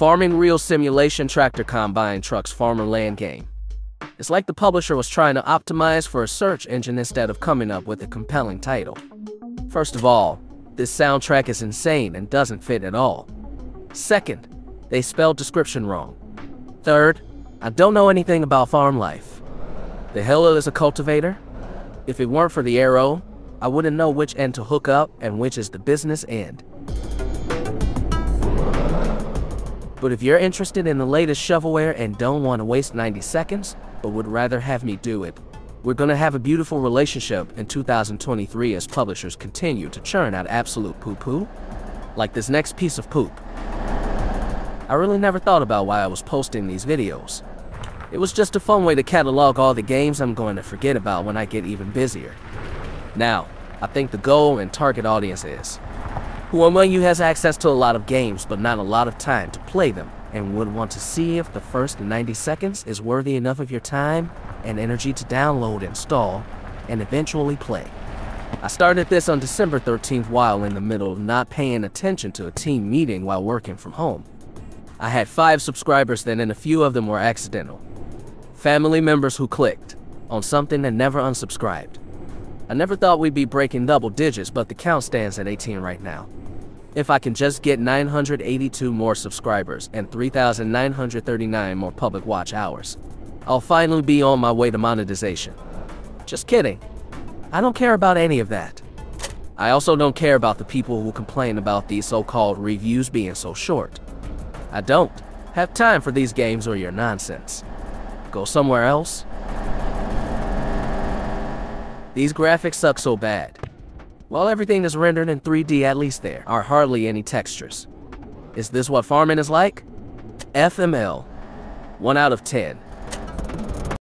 Farming Real Simulation Tractor Combine Trucks Farmer Land Game. It's like the publisher was trying to optimize for a search engine instead of coming up with a compelling title. First of all, this soundtrack is insane and doesn't fit at all. Second, they spelled description wrong. Third, I don't know anything about farm life. The hell is a cultivator? If it weren't for the arrow, I wouldn't know which end to hook up and which is the business end. But if you're interested in the latest shovelware and don't want to waste 90 seconds, but would rather have me do it, we're gonna have a beautiful relationship in 2023 as publishers continue to churn out absolute poo-poo, like this next piece of poop. I really never thought about why I was posting these videos. It was just a fun way to catalog all the games I'm going to forget about when I get even busier. Now, I think the goal and target audience is who among you has access to a lot of games but not a lot of time to play them and would want to see if the first 90 seconds is worthy enough of your time and energy to download, install, and eventually play. I started this on December 13th while in the middle of not paying attention to a team meeting while working from home. I had five subscribers then and a few of them were accidental. Family members who clicked on something and never unsubscribed. I never thought we'd be breaking double digits, but the count stands at 18 right now. If I can just get 982 more subscribers and 3,939 more public watch hours, I'll finally be on my way to monetization. Just kidding. I don't care about any of that. I also don't care about the people who complain about these so-called reviews being so short. I don't have time for these games or your nonsense. Go somewhere else. These graphics suck so bad. While everything is rendered in 3D, at least there are hardly any textures. Is this what farming is like? FML. 1 out of 10.